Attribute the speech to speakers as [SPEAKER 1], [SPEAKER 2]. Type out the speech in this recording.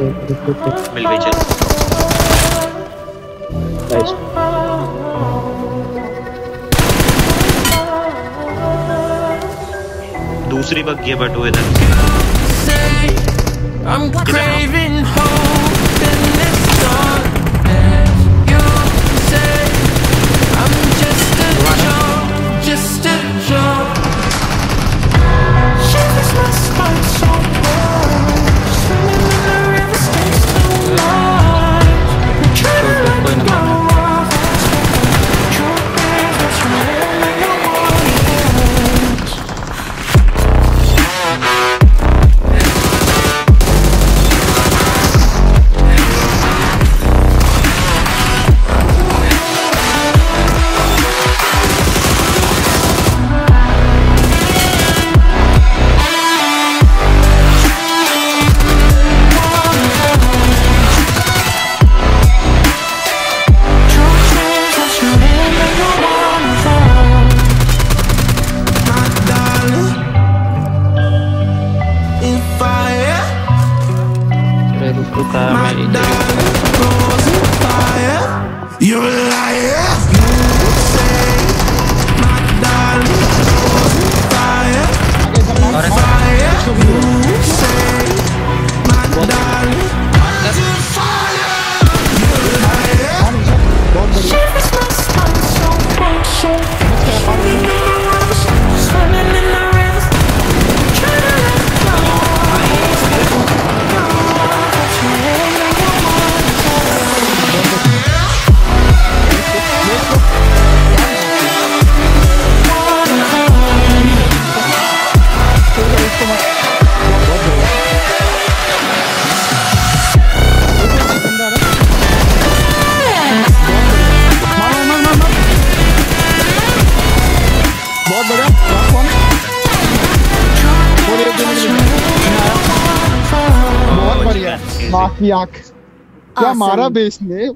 [SPEAKER 1] मिल गई चल।
[SPEAKER 2] नाइस
[SPEAKER 1] दूसरी बग्गी है बट वो इधर
[SPEAKER 3] I'm My
[SPEAKER 2] मैं
[SPEAKER 3] darling goes in fire. You're a liar. You say my darling goes in fire. Fire. You say my darling goes in fire. You're a liar. Shivers my spine so
[SPEAKER 4] बहुत बढ़िया। Last one बहुत बढ़िया। माफ़ी आँख। क्या मारा base ने?